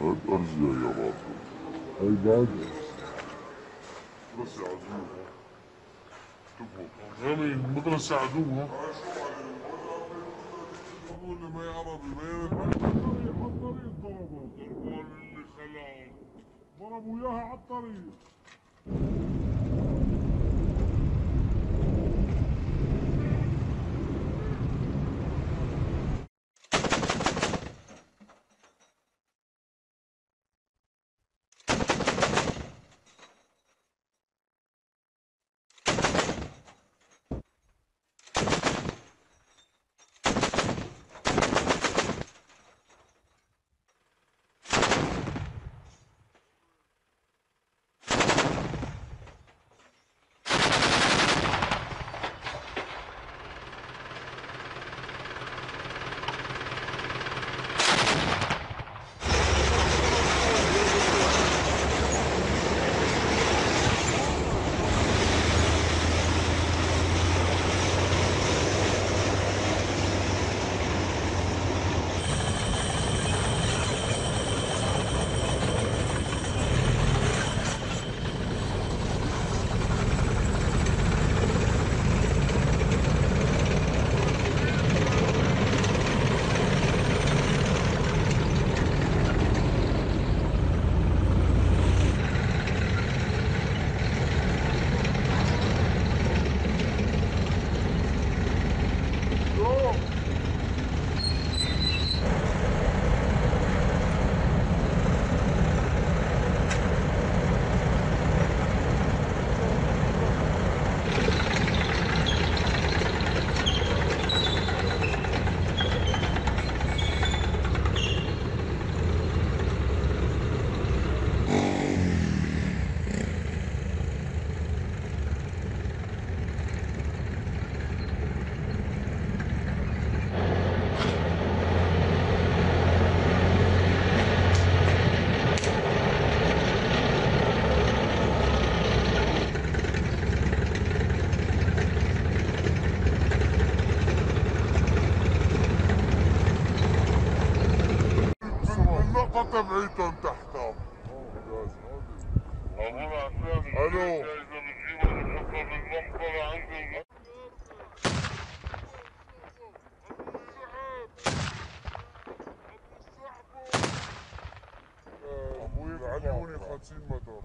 الترمينات أرجع يا باطل هاي بعد اللي ما يعرف ما النقطة تبعيتهم تحتها ألو. أبوي بعدوني 50 متر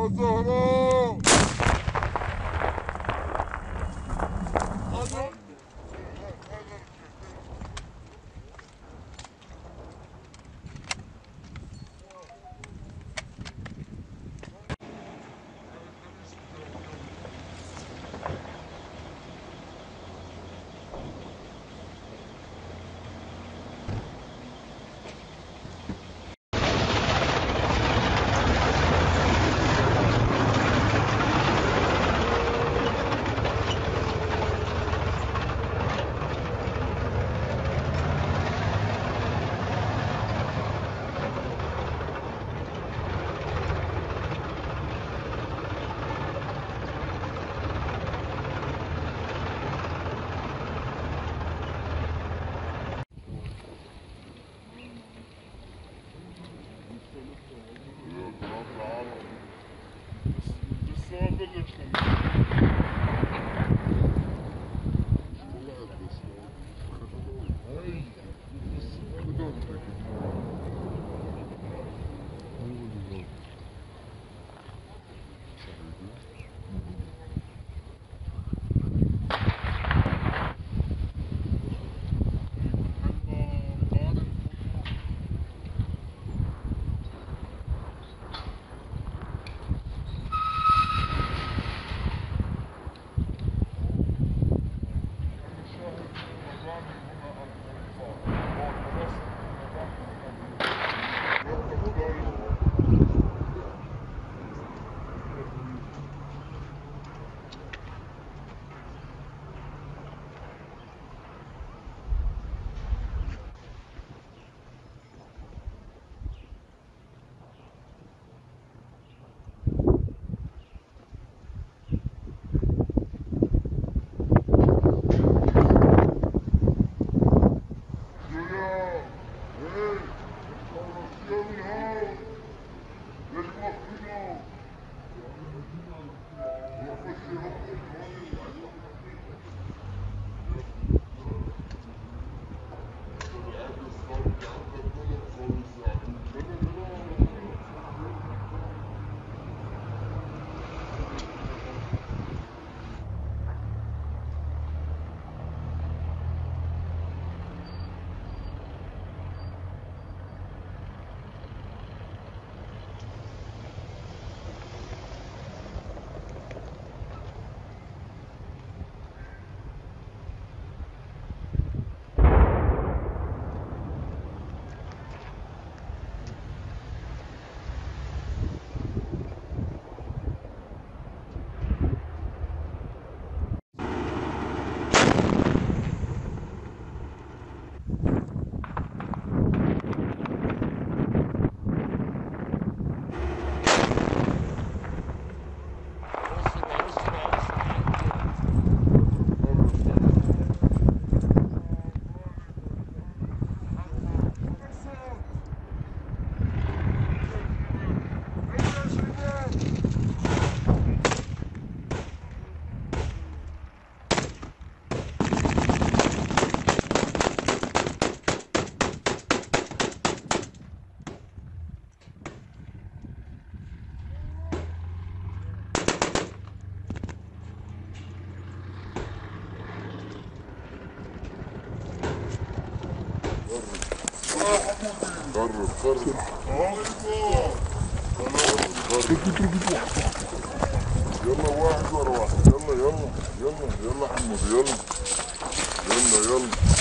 يا يا تعالى لسه ما بلشنا هاي قرب قرب يلا واحد ورا يلا يلا يلا يلا يلا. يلا يلا.